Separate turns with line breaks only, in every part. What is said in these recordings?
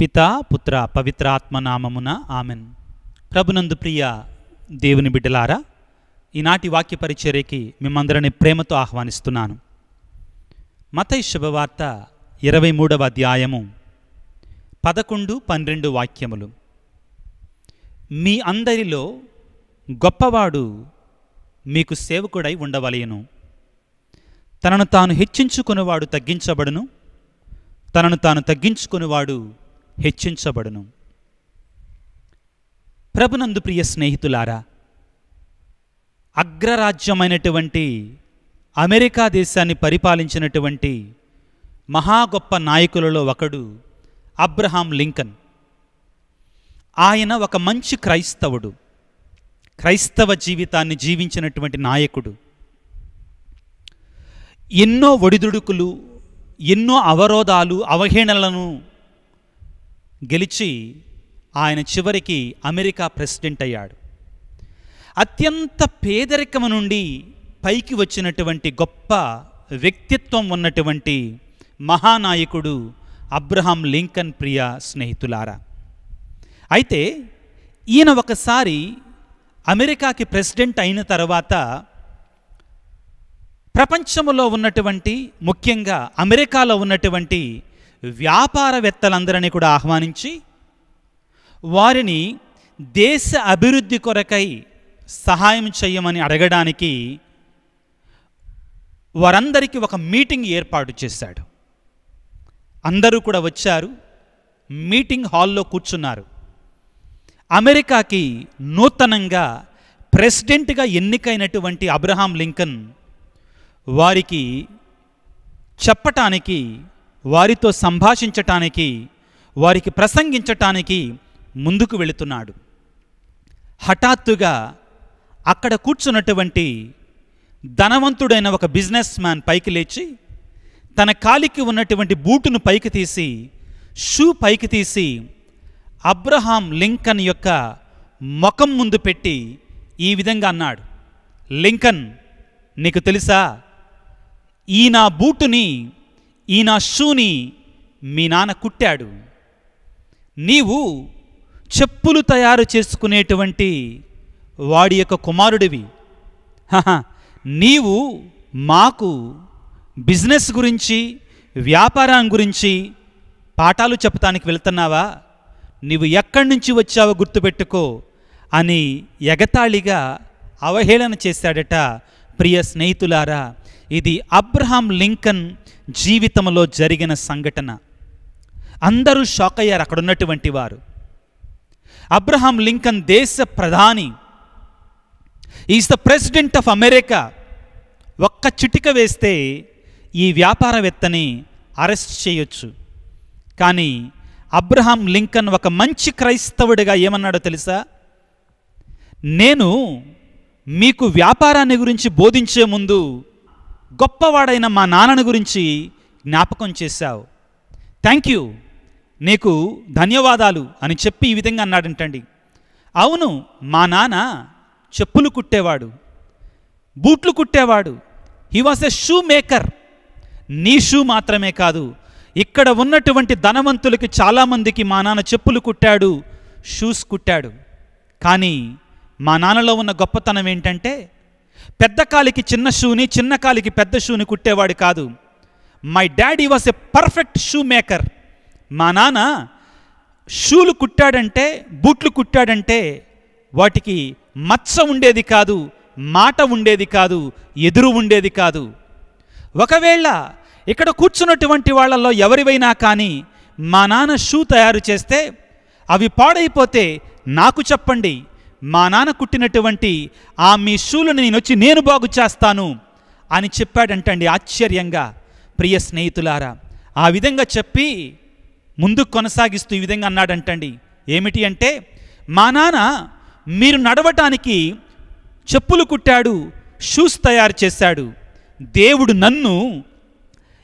పితా పుత్ర పవిత్రాత్మ నామమున ఆమెన్. ప్రభునందు ప్రియ దేవుని బిడ్డలారా ఈనాటి వాక్య పరిచర్యకి మిమ్మందరిని ప్రేమతో ఆహ్వానిస్తున్నాను. మతై శుభవార్త ఇరవై మూడవ అధ్యాయము పదకొండు పన్నెండు వాక్యములు. మీ అందరిలో గొప్పవాడు మీకు సేవకుడై ఉండవలయను తనను తాను హెచ్చించుకునేవాడు తగ్గించబడును. తనను తాను తగ్గించుకునేవాడు హెచ్చించబడును. ప్రభునందు ప్రియ స్నేహితులారా అగ్రరాజ్యమైనటువంటి అమెరికా దేశాన్ని పరిపాలించినటువంటి మహా గొప్ప నాయకులలో ఒకడు అబ్రహాం లింకన్. ఆయన ఒక మంచి క్రైస్తవుడు క్రైస్తవ జీవితాన్ని జీవించినటువంటి నాయకుడు. ఎన్నో ఒడిదుడుకులు ఎన్నో అవరోధాలు అవహేళనలను గెలిచి ఆయన చివరికి అమెరికా ప్రెసిడెంట్ అయ్యాడు. అత్యంత పేదరికము నుండి పైకి వచ్చినటువంటి గొప్ప వ్యక్తిత్వం ఉన్నటువంటి మహానాయకుడు అబ్రహాం లింకన్ ప్రియ స్నేహితులారా. అయితే ఈయన ఒకసారి అమెరికాకి ప్రెసిడెంట్ అయిన తర్వాత ప్రపంచంలో ఉన్నటువంటి ముఖ్యంగా అమెరికాలో ఉన్నటువంటి వ్యాపారవేత్తలందరినీ కూడా ఆహ్వానించి వారిని దేశ అభివృద్ధి కొరకై సహాయం చేయమని అడగడానికి వారందరికీ ఒక మీటింగ్ ఏర్పాటు చేశాడు. అందరూ కూడా వచ్చారు మీటింగ్ హాల్లో కూర్చున్నారు. అమెరికాకి నూతనంగా ప్రెసిడెంట్గా ఎన్నికైనటువంటి అబ్రహాం లింకన్ వారికి చెప్పటానికి వారితో సంభాషించటానికి వారికి ప్రసంగించటానికి ముందుకు వెళుతున్నాడు. హఠాత్తుగా అక్కడ కూర్చున్నటువంటి ధనవంతుడైన ఒక బిజినెస్ మ్యాన్ పైకి లేచి తన కాలికి ఉన్నటువంటి బూటును పైకి తీసి షూ పైకి తీసి అబ్రహాం లింకన్ యొక్క ముఖం ముందు పెట్టి ఈ విధంగా అన్నాడు. లింకన్ నీకు తెలుసా? ఈ నా బూటుని ఈ నా షూని మీ నాన్న కుట్టాడు. నీవు చెప్పులు తయారు చేసుకునేటువంటి వాడి యొక్క కుమారుడివి. నీవు మాకు బిజినెస్ గురించి వ్యాపారం గురించి పాఠాలు చెప్పటానికి వెళ్తున్నావా? నీవు ఎక్కడి నుంచి వచ్చావో గుర్తుపెట్టుకో అని ఎగతాళిగా అవహేళన చేశాడట ప్రియ స్నేహితులారా. ఇది అబ్రహాం లింకన్ జీవితంలో జరిగిన సంఘటన. అందరూ షాక్ అయ్యారు అక్కడ ఉన్నటువంటి వారు. అబ్రహాం లింకన్ దేశ ప్రధాని. Is the president of America ఒక్క చిటిక వేస్తే ఈ వ్యాపారవేత్తని అరెస్ట్ చేయొచ్చు. కానీ అబ్రహాం లింకన్ ఒక మంచి క్రైస్తవుడిగా ఏమన్నాడో తెలుసా? నేను మీకు వ్యాపారాన్ని గురించి బోధించే ముందు గొప్పవాడైన మా నాన్నను గురించి జ్ఞాపకం చేశావు. థ్యాంక్ యూ నీకు ధన్యవాదాలు అని చెప్పి ఈ విధంగా అన్నాడంటండి. అవును మా నాన్న చెప్పులు కుట్టేవాడు బూట్లు కుట్టేవాడు. He was a shoe maker నీ షూ మాత్రమే కాదు ఇక్కడ ఉన్నటువంటి ధనవంతులకి చాలామందికి మా నాన్న చెప్పులు కుట్టాడు షూస్ కుట్టాడు. కానీ మా నాన్నలో ఉన్న గొప్పతనం ఏంటంటే పెద్ద కాలికి చిన్న షూని చిన్న కాలికి పెద్ద షూని కుట్టేవాడు కాదు. My daddy was a perfect shoe maker మా నాన్న షూలు కుట్టాడంటే బూట్లు కుట్టాడంటే వాటికి మచ్చ ఉండేది కాదు మాట ఉండేది కాదు ఎదురు ఉండేది కాదు. ఒకవేళ ఇక్కడ కూర్చున్నటువంటి వాళ్ళల్లో ఎవరివైనా కానీ మా నాన్న షూ తయారు చేస్తే అవి పాడైపోతే నాకు చెప్పండి మా నాన్న కుట్టినటువంటి ఆ మీ షూలను నేను వచ్చి నేను బాగు చేస్తాను అని చెప్పాడంటండి ఆశ్చర్యంగా. ప్రియ స్నేహితులారా ఆ విధంగా చెప్పి ముందుకు కొనసాగిస్తూ ఈ విధంగా అన్నాడంటండి. ఏమిటి అంటే మా నాన్న మీరు నడవటానికి చెప్పులు కుట్టాడు షూస్ తయారు చేశాడు. దేవుడు నన్ను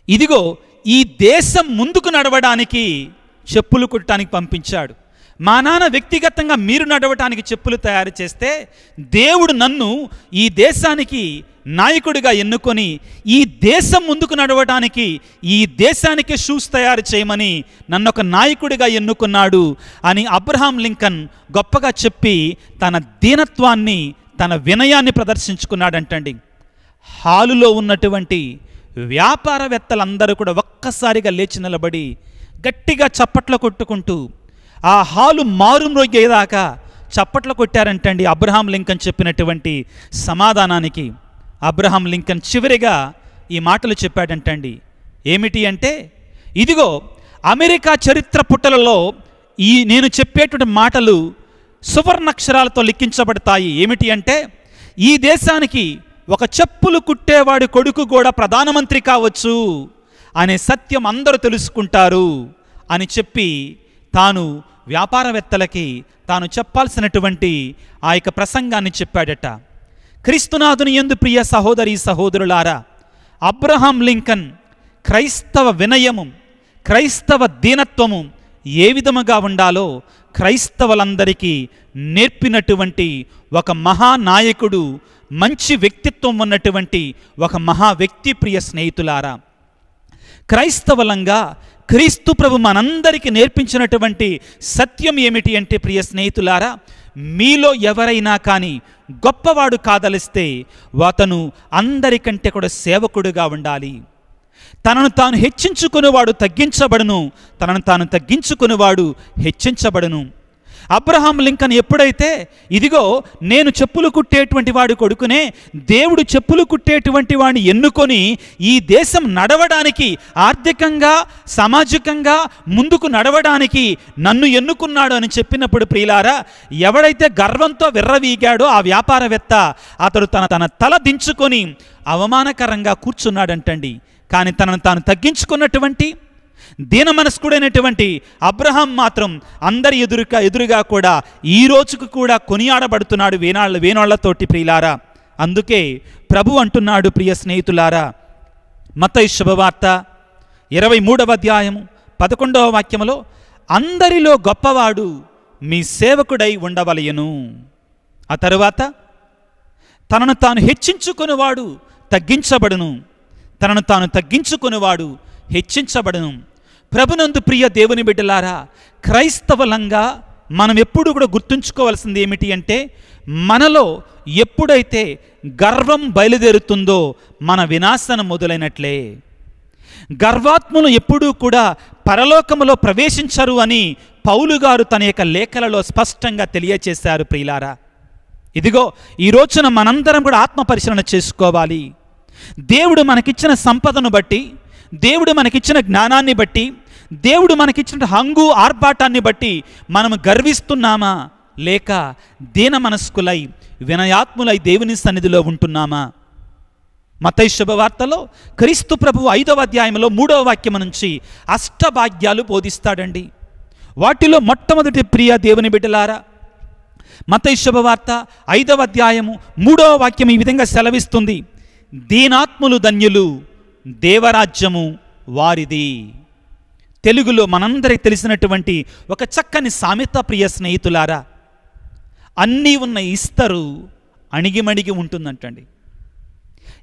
ఇదిగో ఈ దేశం ముందుకు నడవడానికి చెప్పులు కుట్టడానికి పంపించాడు. మా నాన్న వ్యక్తిగతంగా మీరు నడవటానికి చెప్పులు తయారు చేస్తే దేవుడు నన్ను ఈ దేశానికి నాయకుడిగా ఎన్నుకొని ఈ దేశం ముందుకు నడవటానికి ఈ దేశానికి షూస్ తయారు చేయమని నన్ను ఒక నాయకుడిగా ఎన్నుకున్నాడు అని అబ్రహాం లింకన్ గొప్పగా చెప్పి తన దీనత్వాన్ని తన వినయాన్ని ప్రదర్శించుకున్నాడంటండి. హాలులో ఉన్నటువంటి వ్యాపారవేత్తలందరూ కూడా ఒక్కసారిగా లేచి నిలబడి గట్టిగా చప్పట్లు కొట్టుకుంటూ ఆ హాలు మారుమ్రోగేదాకా చప్పట్లు కొట్టారంటండి అబ్రహాం లింకన్ చెప్పినటువంటి సమాధానానికి. అబ్రహాం లింకన్ చివరిగా ఈ మాటలు చెప్పాడంటండి. ఏమిటి అంటే ఇదిగో అమెరికా చరిత్ర పుటలలో ఈ నేను చెప్పేటువంటి మాటలు సువర్ణక్షరాలతో లిఖించబడతాయి. ఏమిటి అంటే ఈ దేశానికి ఒక చెప్పులు కుట్టేవాడి కొడుకు కూడా ప్రధానమంత్రి కావచ్చు అనే సత్యం అందరూ తెలుసుకుంటారు అని చెప్పి తాను వ్యాపారవేత్తలకి తాను చెప్పాల్సినటువంటి ఆ యొక్క ప్రసంగాన్ని చెప్పాడట. క్రీస్తునాథుని ఎందు ప్రియ సహోదరి సహోదరులారా అబ్రహాం లింకన్ క్రైస్తవ వినయము క్రైస్తవ దీనత్వము ఏ విధముగా ఉండాలో క్రైస్తవులందరికీ నేర్పినటువంటి ఒక మహానాయకుడు మంచి వ్యక్తిత్వం ఉన్నటువంటి ఒక మహా వ్యక్తి ప్రియ స్నేహితులారా. క్రైస్తవలంగా క్రీస్తు ప్రభు మనందరికీ నేర్పించినటువంటి సత్యం ఏమిటి అంటే ప్రియ స్నేహితులారా మీలో ఎవరైనా కానీ గొప్పవాడు కాదలిస్తే అతను అందరికంటే కూడా సేవకుడుగా ఉండాలి. తనను తాను హెచ్చించుకునేవాడు తగ్గించబడును తనను తాను తగ్గించుకునేవాడు హెచ్చించబడును. అబ్రహాం లింకన్ ఎప్పుడైతే ఇదిగో నేను చెప్పులు కుట్టేటువంటి వాడి కొడుకునే దేవుడు చెప్పులు కుట్టేటువంటి వాడిని ఎన్నుకొని ఈ దేశం నడవడానికి ఆర్థికంగా సామాజికంగా ముందుకు నడవడానికి నన్ను ఎన్నుకున్నాడు అని చెప్పినప్పుడు ప్రియులారా ఎవడైతే గర్వంతో విర్రవీగాడో ఆ వ్యాపారవేత్త అతడు తన తన తల దించుకొని అవమానకరంగా కూర్చున్నాడంటండి. కానీ తనను తాను తగ్గించుకున్నటువంటి దీన మనస్కుడైనటువంటి అబ్రహాం మాత్రం అందరి ఎదురుగా ఎదురుగా కూడా ఈ రోజుకు కూడా కొనియాడబడుతున్నాడు వేనాళ్ళ వేనాళ్ళతోటి ప్రియులారా. అందుకే ప్రభు అంటున్నాడు ప్రియ స్నేహితులారా. మత శుభవార్త ఇరవై మూడవ అధ్యాయము పదకొండవ వాక్యములో అందరిలో గొప్పవాడు మీ సేవకుడై ఉండవలయను ఆ తరువాత తనను తాను హెచ్చించుకునేవాడు తగ్గించబడును. తనను తాను తగ్గించుకునేవాడు హెచ్చించబడును. ప్రభునందు ప్రియ దేవుని బిడ్డలారా క్రైస్తవలంగా మనం ఎప్పుడు కూడా గుర్తుంచుకోవాల్సింది ఏమిటి అంటే మనలో ఎప్పుడైతే గర్వం బయలుదేరుతుందో మన వినాశనం మొదలైనట్లే. గర్వాత్ములు ఎప్పుడూ కూడా పరలోకములో ప్రవేశించరు అని పౌలు గారు తన యొక్క లేఖలలో స్పష్టంగా తెలియచేశారు ప్రియులారా. ఇదిగో ఈ రోజున మనందరం కూడా ఆత్మ పరిశీలన చేసుకోవాలి. దేవుడు మనకిచ్చిన సంపదను బట్టి దేవుడు మనకిచ్చిన జ్ఞానాన్ని బట్టి దేవుడు మనకిచ్చిన హంగు ఆర్భాటాన్ని బట్టి మనం గర్విస్తున్నామా? లేక దీన మనస్కులై వినయాత్ములై దేవుని సన్నిధిలో ఉంటున్నామా? మతై శుభవార్తలో క్రీస్తు ప్రభు ఐదవ అధ్యాయంలో మూడవ వాక్యం నుంచి అష్టభాగ్యాలు బోధిస్తాడండి. వాటిలో మొట్టమొదటి ప్రియ దేవుని బిడ్డలారా మతై శుభవార్త ఐదవ అధ్యాయము మూడవ వాక్యం ఈ విధంగా సెలవిస్తుంది. దీనాత్ములు ధన్యులు దేవరాజ్యము వారిది. తెలుగులో మనందరికి తెలిసినటువంటి ఒక చక్కని సామెత ప్రియ స్నేహితులారా అన్నీ ఉన్న ఇస్తరు అణిగిమణిగి ఉంటుందంటండి.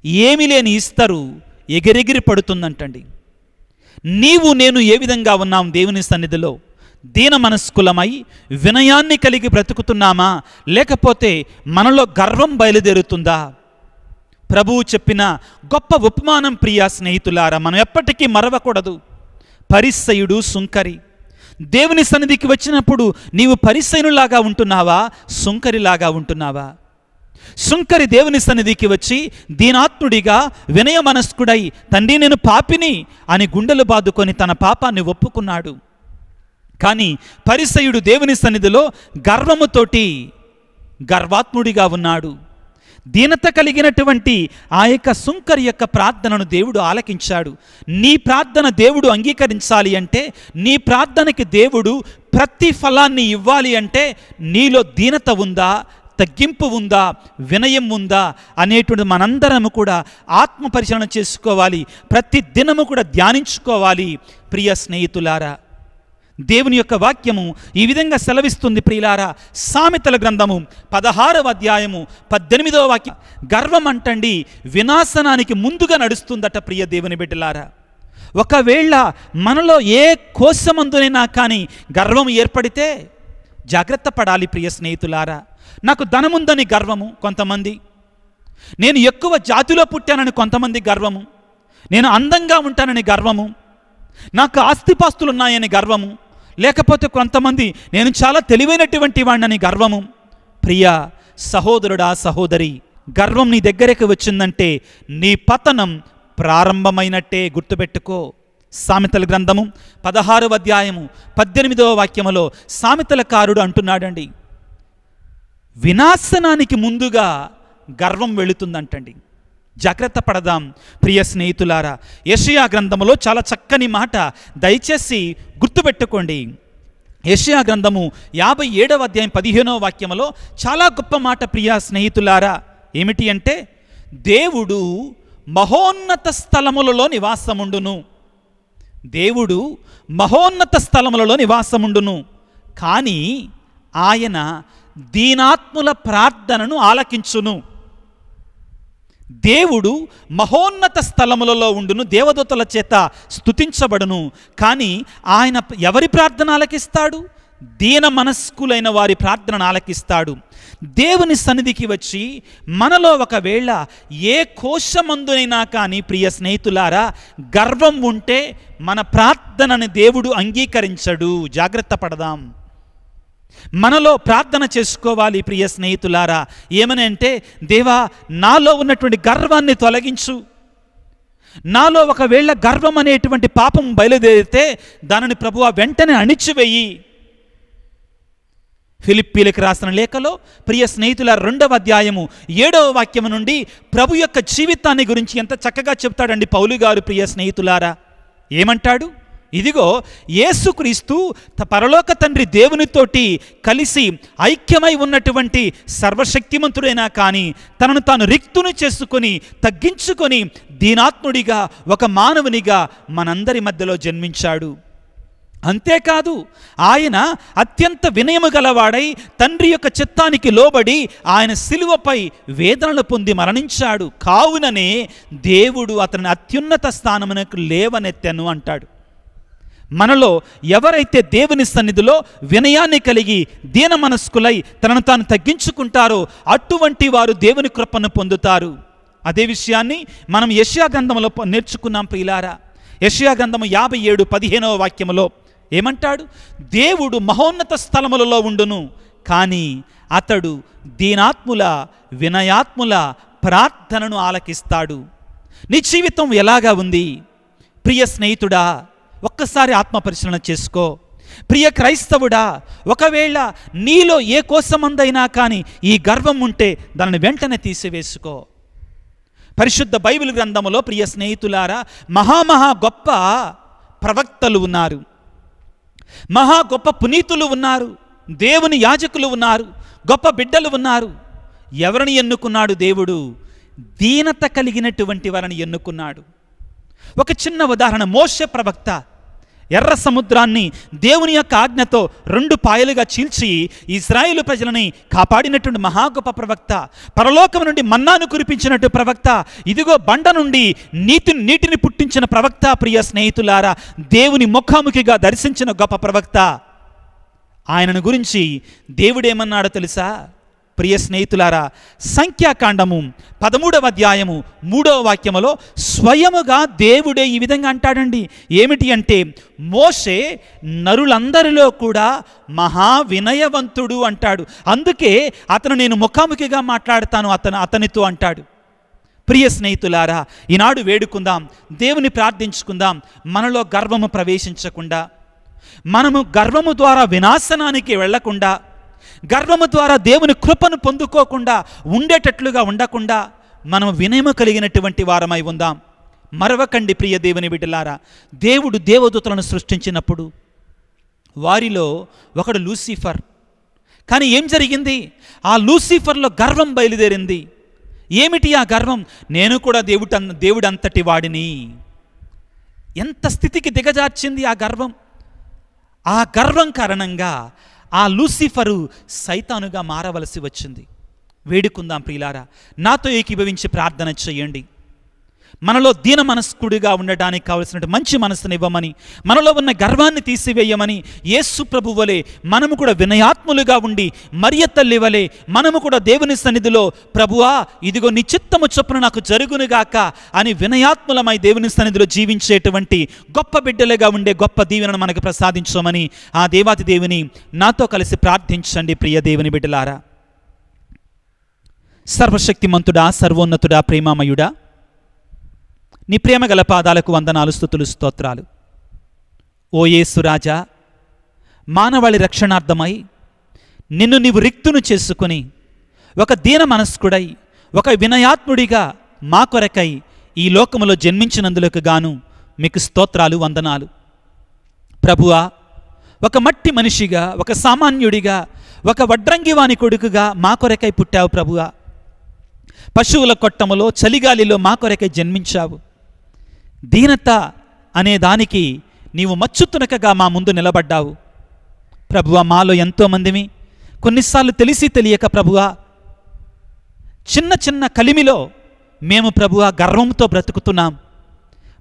ఏమి లేని ఇస్తరు ఎగిరెగిరి పడుతుందంటండి. నీవు నేను ఏ విధంగా ఉన్నాం దేవుని సన్నిధిలో? దీన మనస్కులమై వినయాన్ని కలిగి బ్రతుకుతున్నామా? లేకపోతే మనలో గర్వం బయలుదేరుతుందా? ప్రభువు చెప్పిన గొప్ప ఉపమానం ప్రియ స్నేహితులారా మనం ఎప్పటికీ మరవకూడదు. పరిసయుడు సుంకరి. దేవుని సన్నిధికి వచ్చినప్పుడు నీవు పరిసయునులాగా ఉంటున్నావా? సుంకరిలాగా ఉంటున్నావా? సుంకరి దేవుని సన్నిధికి వచ్చి దీనాత్ముడిగా వినయ మనస్కుడై తండ్రి నేను పాపిని అని గుండెలు బాదుకొని తన పాపాన్ని ఒప్పుకున్నాడు. కానీ పరిసయుడు దేవుని సన్నిధిలో గర్వముతోటి గర్వాత్ముడిగా ఉన్నాడు. దీనత కలిగినటువంటి ఆ యొక్క సుంకర్ యొక్క ప్రార్థనను దేవుడు ఆలకించాడు. నీ ప్రార్థన దేవుడు అంగీకరించాలి అంటే నీ ప్రార్థనకి దేవుడు ప్రతి ఫలాన్ని ఇవ్వాలి అంటే నీలో దీనత ఉందా తగ్గింపు ఉందా వినయం ఉందా అనేటువంటి మనందరము కూడా ఆత్మ పరిశీలన చేసుకోవాలి. ప్రతి దినము కూడా ధ్యానించుకోవాలి. ప్రియ స్నేహితులారా దేవుని యొక్క వాక్యము ఈ విధంగా సెలవిస్తుంది ప్రియులారా. సామెతల గ్రంథము పదహారవ అధ్యాయము పద్దెనిమిదవ వాక్యం. గర్వం అంటండి వినాశనానికి ముందుగా నడుస్తుందట ప్రియ దేవుని బిడ్డలారా. ఒకవేళ మనలో ఏ కోసమందునైనా కానీ గర్వం ఏర్పడితే జాగ్రత్త పడాలి ప్రియ స్నేహితులారా. నాకు ధనముందని గర్వము కొంతమంది. నేను ఎక్కువ జాతిలో పుట్టానని కొంతమంది గర్వము. నేను అందంగా ఉంటానని గర్వము. నాకు ఆస్తిపాస్తులు ఉన్నాయని గర్వము. లేకపోతే కొంతమంది నేను చాలా తెలివైనటువంటి వాడినని గర్వము. ప్రియ సహోదరుడా సహోదరి గర్వం నీ దగ్గరకు వచ్చిందంటే నీ పతనం ప్రారంభమైనట్టే గుర్తుపెట్టుకో. సామెతల గ్రంథము పదహారవ అధ్యాయము పద్దెనిమిదవ వాక్యములో సామెతలకారుడు అంటున్నాడండి వినాశనానికి ముందుగా గర్వం వెళుతుందంటండి. జాగ్రత్త పడదాం. ప్రియ స్నేహితులారా యషయా గ్రంథములో చాలా చక్కని మాట దయచేసి గుర్తుపెట్టుకోండి. యషయా గ్రంథము యాభై ఏడవ అధ్యాయం పదిహేనవ వాక్యములో చాలా గొప్ప మాట ప్రియ స్నేహితులారా. ఏమిటి అంటే దేవుడు మహోన్నత స్థలములలో నివాసముండును. దేవుడు మహోన్నత స్థలములలో నివాసముండును. కానీ ఆయన దీనాత్ముల ప్రార్థనను ఆలకించును. దేవుడు మహోన్నత స్థలములలో ఉండును దేవదూతల చేత స్తుతించబడును. కానీ ఆయన ఎవరి ప్రార్థన ఆలకిస్తాడు దీన మనస్కులైన వారి ప్రార్థన ఆలకిస్తాడు దేవుని సన్నిధికి వచ్చి మనలో ఒకవేళ ఏ కోశమందునైనా కానీ ప్రియ స్నేహితులారా గర్వం ఉంటే మన ప్రార్థనని దేవుడు అంగీకరించడు. జాగ్రత్త పడదాం. మనలో ప్రార్థన చేసుకోవాలి ప్రియ స్నేహితులారా. ఏమని అంటే దేవా నాలో ఉన్నటువంటి గర్వాన్ని తొలగించు. నాలో ఒకవేళ గర్వం అనేటువంటి పాపం బయలుదేరితే దానిని ప్రభువా వెంటనే అణిచివేయి. ఫిలిప్పీలకు రాసిన లేఖలో ప్రియ స్నేహితుల రెండవ అధ్యాయము ఏడవ వాక్యము నుండి ప్రభు యొక్క జీవితాన్ని గురించి ఎంత చక్కగా చెప్తాడండి పౌలు గారు ప్రియ స్నేహితులారా. ఏమంటాడు? ఇదిగో యేసుక్రీస్తు త- పరలోక తండ్రి దేవునితోటి కలిసి ఐక్యమై ఉన్నటువంటి సర్వశక్తిమంతుడైనా కానీ తనను తాను రిక్తుని చేసుకొని తగ్గించుకొని దీనాత్ముడిగా ఒక మానవునిగా మనందరి మధ్యలో జన్మించాడు. అంతేకాదు ఆయన అత్యంత వినయము గలవాడై తండ్రి యొక్క చిత్తానికి లోబడి ఆయన శిలువపై వేదనలు పొంది మరణించాడు. కావుననే దేవుడు అతని అత్యున్నత స్థానమునకు లేవనెత్తెను అంటాడు. మనలో ఎవరైతే దేవుని సన్నిధిలో వినయాన్ని కలిగి దీన మనస్కులై తనను తాను తగ్గించుకుంటారో అటువంటి వారు దేవుని కృపను పొందుతారు. అదే విషయాన్ని మనం యష్యా నేర్చుకున్నాం ప్రియులారా. యశ్యాగంధము యాభై ఏడు పదిహేనవ వాక్యములో ఏమంటాడు? దేవుడు మహోన్నత స్థలములలో ఉండును కానీ అతడు దీనాత్ముల వినయాత్ముల ప్రార్థనను ఆలకిస్తాడు. నీ జీవితం ఎలాగా ఉంది? ప్రియ స్నేహితుడా ఒక్కసారి ఆత్మ పరిశీలన చేసుకో. ప్రియ క్రైస్తవుడా ఒకవేళ నీలో ఏ కోసమందైనా కానీ ఈ గర్వం ఉంటే దానిని వెంటనే తీసివేసుకో. పరిశుద్ధ బైబిల్ గ్రంథములో ప్రియ స్నేహితులారా మహామహా గొప్ప ప్రవక్తలు ఉన్నారు. మహా గొప్ప పునీతులు ఉన్నారు. దేవుని యాజకులు ఉన్నారు. గొప్ప బిడ్డలు ఉన్నారు. ఎవరిని ఎన్నుకున్నాడు దేవుడు? దీనత కలిగినటువంటి వారిని ఎన్నుకున్నాడు. ఒక చిన్న ఉదాహరణ మోష ప్రవక్త. ఎర్ర సముద్రాన్ని దేవుని యొక్క ఆజ్ఞతో రెండు పాయలుగా చీల్చి ఇస్రాయేలు ప్రజలని కాపాడినటువంటి మహా గొప్ప ప్రవక్త పరలోకం నుండి మన్నాను కురిపించినట్టు ప్రవక్త ఇదిగో బండ నుండి నీతి నీటిని పుట్టించిన ప్రవక్త ప్రియ స్నేహితులారా దేవుని ముఖాముఖిగా దర్శించిన గొప్ప ప్రవక్త. ఆయనను గురించి దేవుడేమన్నాడో తెలుసా? ప్రియ స్నేహితులారా సంఖ్యాకాండము పదమూడవ అధ్యాయము మూడవ వాక్యములో స్వయముగా దేవుడే ఈ విధంగా అంటాడండి. ఏమిటి అంటే మోషే నరులందరిలో కూడా మహా వినయవంతుడు అంటాడు. అందుకే అతను నేను ముఖాముఖిగా మాట్లాడతాను అతను అతనితో అంటాడు. ప్రియ స్నేహితులారా ఈనాడు వేడుకుందాం దేవుని ప్రార్థించుకుందాం మనలో గర్వము ప్రవేశించకుండా మనము గర్వము ద్వారా వినాశనానికి వెళ్ళకుండా గర్వము ద్వారా దేవుని కృపను పొందుకోకుండా ఉండేటట్లుగా ఉండకుండా మనం వినయము కలిగినటువంటి వారమై ఉందాం. మరవకండి ప్రియ దేవుని బిడ్డలారా. దేవుడు దేవదూతలను సృష్టించినప్పుడు వారిలో ఒకడు లూసిఫర్. కానీ ఏం జరిగింది? ఆ లూసిఫర్లో గర్వం బయలుదేరింది. ఏమిటి ఆ గర్వం? నేను కూడా దేవుడు దేవుడంతటి వాడిని. ఎంత స్థితికి దిగజార్చింది ఆ గర్వం? ఆ గర్వం కారణంగా ఆ లూసిఫరు సైతానుగా మారవలసి వచ్చింది. వేడుకుందాం ప్రియులారా నాతో ఏకీభవించి ప్రార్థన చేయండి. మనలో దీన మనస్కుడిగా ఉండడానికి కావలసినటువంటి మంచి మనసుని ఇవ్వమని మనలో ఉన్న గర్వాన్ని తీసివేయమని యేసు ప్రభు వలె మనము కూడా వినయాత్ములుగా ఉండి మరియ తల్లి వలె మనము కూడా దేవుని సన్నిధిలో ప్రభువా ఇదిగో నీ చిత్తము చొప్పున నాకు జరుగునుగాక అని వినయాత్ములమై దేవుని సన్నిధిలో జీవించేటువంటి గొప్ప బిడ్డలుగా ఉండే గొప్ప దీవెనను మనకు ప్రసాదించమని ఆ దేవాతి దేవుని నాతో కలిసి ప్రార్థించండి ప్రియ దేవుని బిడ్డలారా. సర్వశక్తిమంతుడా సర్వోన్నతుడా ప్రేమామయుడా నీ ప్రేమ గల పాదాలకు వందనాలు స్థుతులు స్తోత్రాలు. ఓ యేసురాజా మానవాళి రక్షణార్థమై నిన్ను నీవు రిక్తును చేసుకుని ఒక దీన మనస్కుడై ఒక వినయాత్ముడిగా మా కొరకై ఈ లోకములో జన్మించినందులకు గాను మీకు స్తోత్రాలు వందనాలు. ప్రభువా ఒక మట్టి మనిషిగా ఒక సామాన్యుడిగా ఒక వడ్రంగివాని కొడుకుగా మా కొరకై పుట్టావు ప్రభువా. పశువుల కొట్టములో చలిగాలిలో మా కొరకై జన్మించావు. దీనత అనే దానికి నీవు మచ్చుతునకగా మా ముందు నిలబడ్డావు. ప్రభువ మాలో ఎంతోమందిమి కొన్నిసార్లు తెలిసి తెలియక ప్రభువ చిన్న చిన్న కలిమిలో మేము ప్రభువ గర్వంతో బ్రతుకుతున్నాం.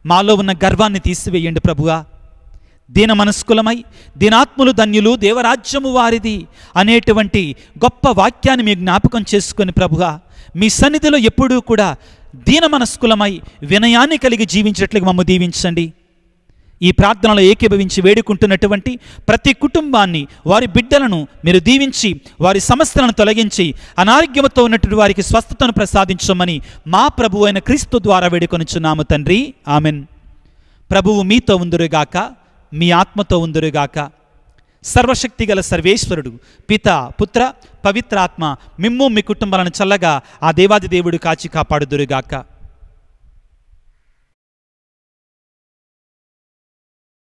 మాలో ఉన్న గర్వాన్ని తీసివేయండి ప్రభువ. దీన మనస్కులమై దీనాత్ములు ధన్యులు దేవరాజ్యము వారిది అనేటువంటి గొప్ప వాక్యాన్ని మీ జ్ఞాపకం చేసుకొని ప్రభుగా మీ సన్నిధిలో ఎప్పుడూ కూడా దీన మనస్కులమై వినయాన్ని కలిగి జీవించినట్లుగా మమ్మ దీవించండి. ఈ ప్రార్థనలో ఏకీభవించి వేడుకుంటున్నటువంటి ప్రతి కుటుంబాన్ని వారి బిడ్డలను మీరు దీవించి వారి సమస్యలను తొలగించి అనారోగ్యంతో ఉన్నటువంటి వారికి స్వస్థతను ప్రసాదించమని మా ప్రభు అయిన క్రీస్తు ద్వారా వేడుకొనిచున్నాము తండ్రి. ఆమెన్. ప్రభువు మీతో ఉందురుగాక మీ ఆత్మతో ఉందురుగాక సర్వశక్తిగల సర్వేశ్వరుడు పిత పుత్ర పవిత్రాత్మ మిమ్ము మీ కుటుంబాలను చల్లగా ఆ దేవాది దేవుడు కాచి కాపాడుదురుగాక.